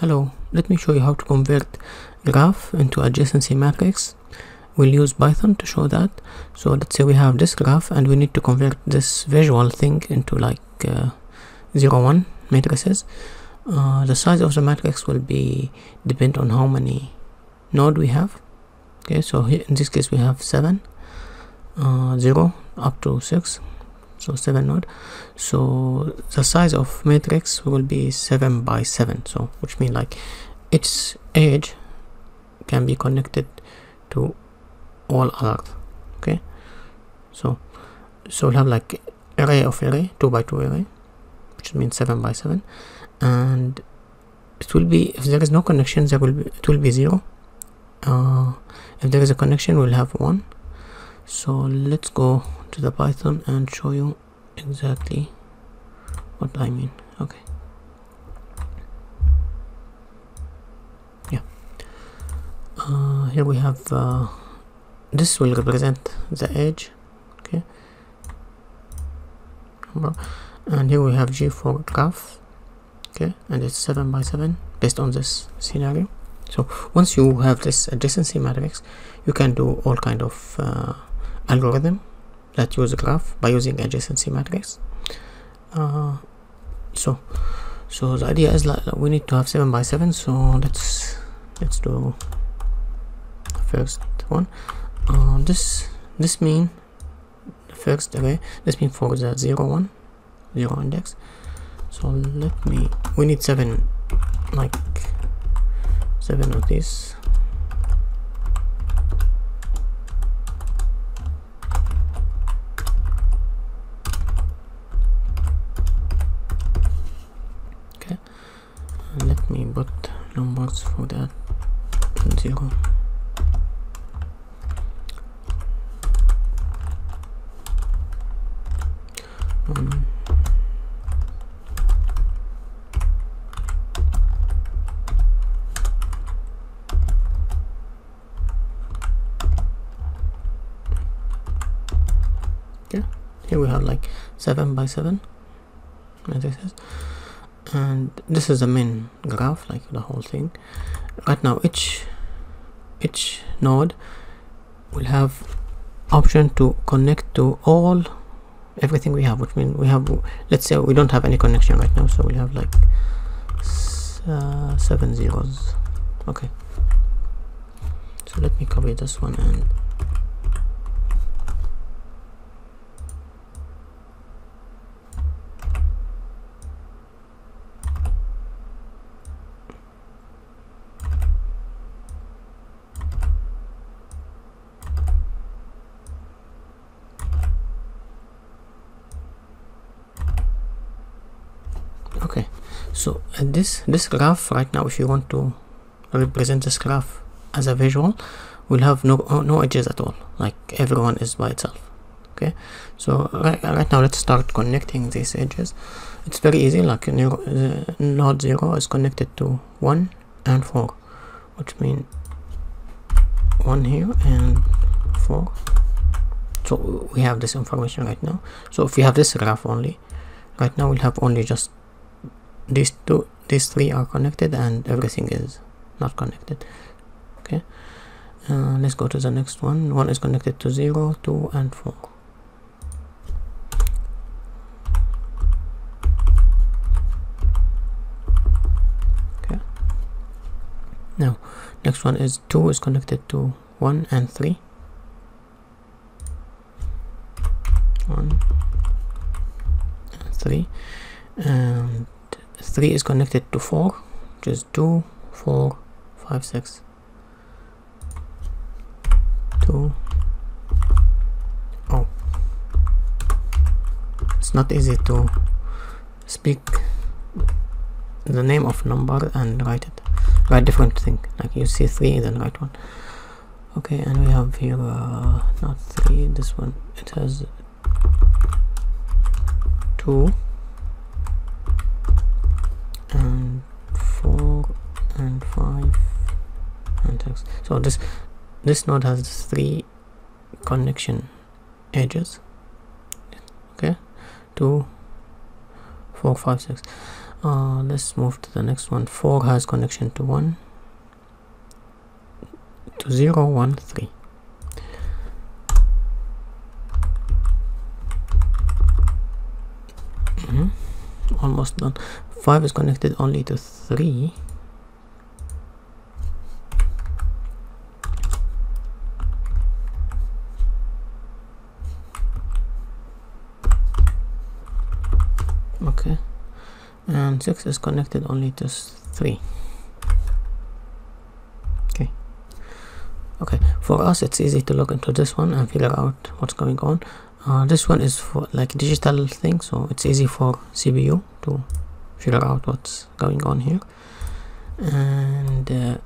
Hello, let me show you how to convert graph into adjacency matrix. We'll use Python to show that. So let's say we have this graph and we need to convert this visual thing into like uh, 0, 1 matrices. Uh, the size of the matrix will be depend on how many node we have. Okay, so here in this case we have 7, uh, 0 up to 6 so 7 node. So the size of matrix will be 7 by 7 so which means like each edge can be connected to all others okay? So so we'll have like array of array 2 by 2 array which means 7 by 7 and it will be if there is no connection there will be it will be 0 uh, if there is a connection we'll have 1 so let's go to the python and show you exactly what I mean. Okay. Yeah. Uh, here we have uh, this will represent the edge. Okay. And here we have g for graph. Okay. And it's 7 by 7 based on this scenario. So once you have this adjacency matrix you can do all kind of uh, algorithm that use graph by using adjacency matrix. Uh, so so the idea is like we need to have 7 by 7 so let's let's do first one. Uh, this this mean first array this mean for the 0 1 0 index. So let me we need 7 like 7 of these let me put numbers for that zero one okay here we have like seven by seven matrices and this is the main graph like the whole thing. Right now each each node will have option to connect to all everything we have which means we have let's say we don't have any connection right now so we have like uh, seven zeros. Okay. So let me copy this one and okay so this this graph right now if you want to represent this graph as a visual we'll have no no edges at all like everyone is by itself okay? So right, right now let's start connecting these edges. It's very easy like uh, node 0 is connected to 1 and 4 which means 1 here and 4 so we have this information right now. So if we have this graph only right now we'll have only just these two these three are connected and everything is not connected. Okay. Uh, let's go to the next one. One is connected to 0 2 and 4 okay. Now next one is 2 is connected to 1 and 3 1 and 3 and 3 is connected to 4 which is 2 4 5 6 2 oh. It's not easy to speak the name of number and write it. Write different thing. Like you see 3 then write 1 okay and we have here uh, not 3 this one. It has 2 and 6 so this this node has three connection edges. Okay. 2 4 5 6 uh, let's move to the next one. 4 has connection to 1 to zero one three. Mm -hmm. almost done. 5 is connected only to 3 okay and 6 is connected only to 3 okay. Okay for us it's easy to look into this one and figure out what's going on. Uh, this one is for like digital thing so it's easy for CPU to figure out what's going on here. And uh,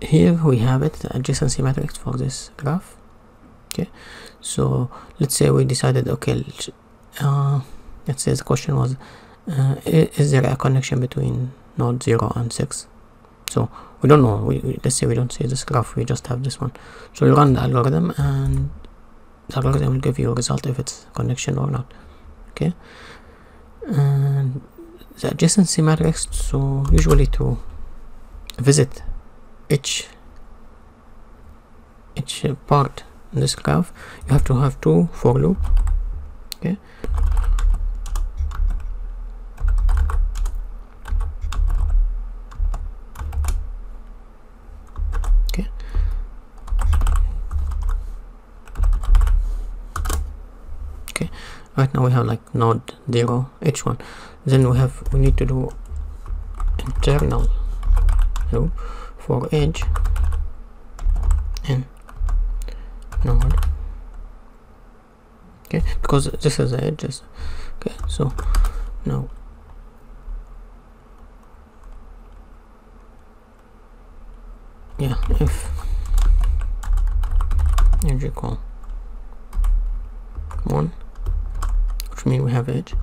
here we have it the adjacency matrix for this graph. Okay so let's say we decided okay uh, let's say the question was uh, is there a connection between node 0 and 6 so we don't know. We, we, let's say we don't see this graph we just have this one. So you run the algorithm and the algorithm will give you a result if it's connection or not. Okay? And the adjacency matrix so usually to visit each each part in this graph you have to have two for loop. Okay right now we have like node 0 h1 then we have we need to do internal loop for edge and node. Okay because this is the edges. Okay so now yeah if edge equal one mean we have edge.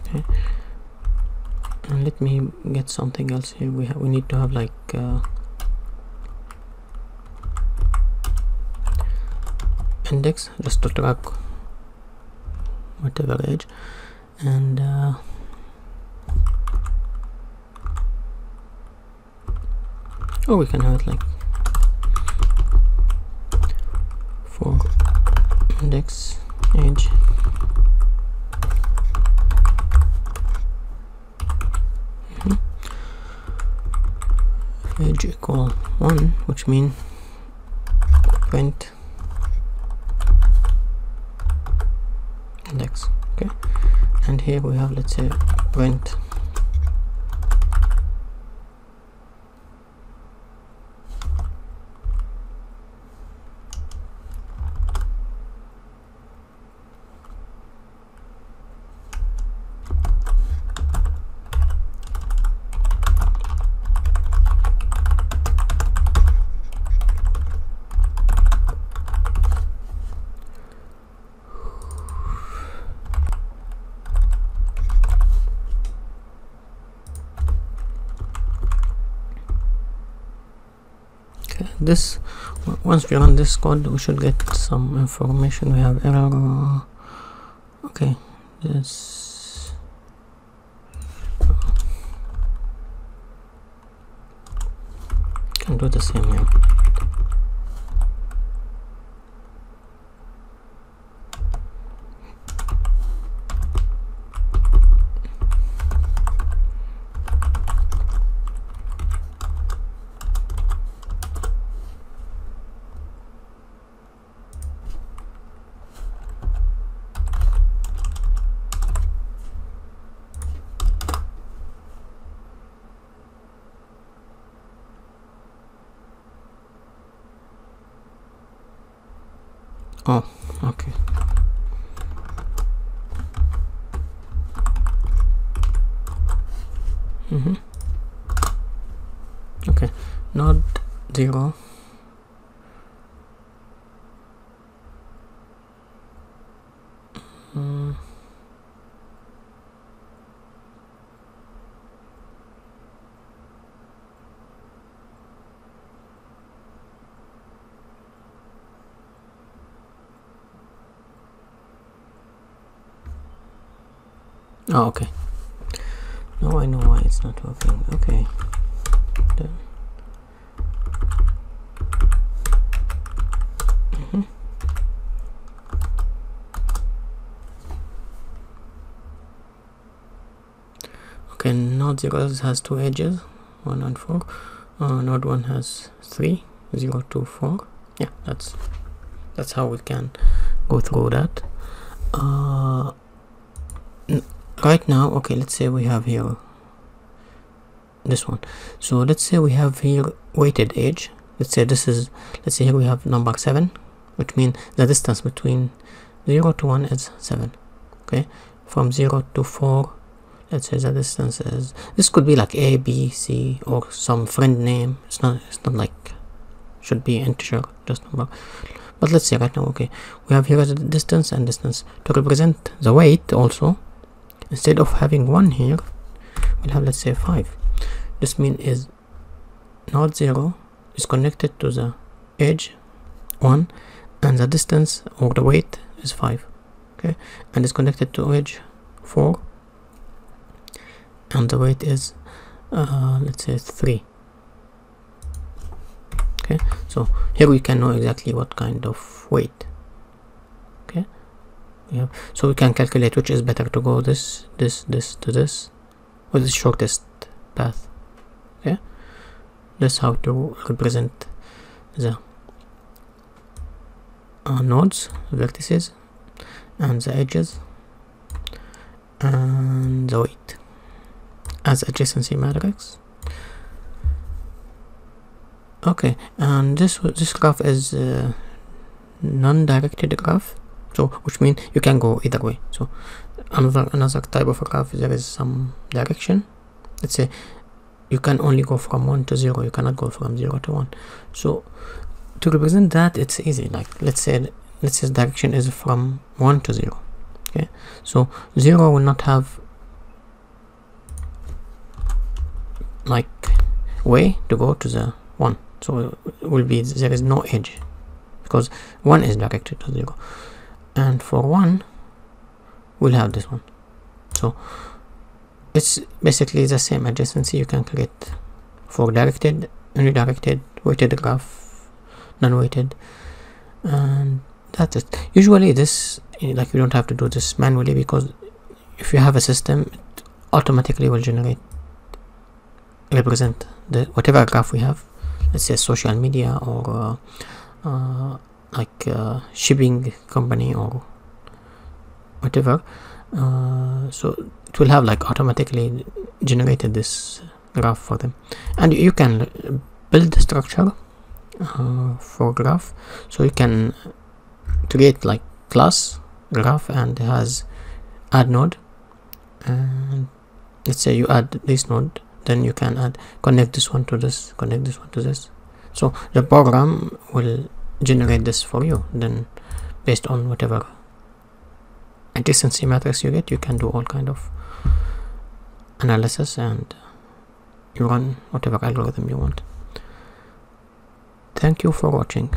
Okay. And let me get something else here. We have we need to have like uh, index just to track whatever edge and uh, or we can have it like for index -hmm. edge equal 1 which means print index okay and here we have let's say print this once we run this code we should get some information. We have error. Okay this can do the same here Oh, okay. Mm -hmm. Okay, node zero. Mm. Oh okay. Now I know why it's not working. Okay. Done. Mhm. okay node 0 has two edges 1 and 4 uh, node 1 has 3 0 to 4 yeah that's that's how we can go through that. Uh, right now okay let's say we have here this one. So let's say we have here weighted edge. Let's say this is let's say here we have number 7 which means the distance between 0 to 1 is 7 okay? From 0 to 4 let's say the distance is this could be like a b c or some friend name. It's not it's not like should be integer just number. But let's say right now okay we have here the distance and distance to represent the weight also instead of having one here we'll have let's say five. This mean is not zero is connected to the edge one and the distance or the weight is five okay? And it's connected to edge four and the weight is uh, let's say 3 okay? So here we can know exactly what kind of weight yeah. So we can calculate which is better to go this this this to this or the shortest path. Okay that's how to represent the uh, nodes vertices and the edges and the weight as adjacency matrix. Okay. And this this graph is non-directed graph so which means you can go either way. So another another type of a graph there is some direction. Let's say you can only go from 1 to 0 you cannot go from 0 to 1 so to represent that it's easy. Like let's say let's say direction is from 1 to 0 okay? So 0 will not have like way to go to the 1 so it will be there is no edge because 1 is directed to 0 and for 1 we'll have this one. So it's basically the same adjacency. You can create for directed redirected weighted graph non-weighted and that's it. Usually this like you don't have to do this manually because if you have a system it automatically will generate represent the whatever graph we have. Let's say social media or uh, uh, like uh, shipping company or whatever. Uh, so it will have like automatically generated this graph for them. And you can build the structure uh, for graph. So you can create like class graph and has add node. And let's say you add this node then you can add connect this one to this connect this one to this. So the program will generate this for you then based on whatever adjacency matrix you get you can do all kind of analysis and you run whatever algorithm you want. Thank you for watching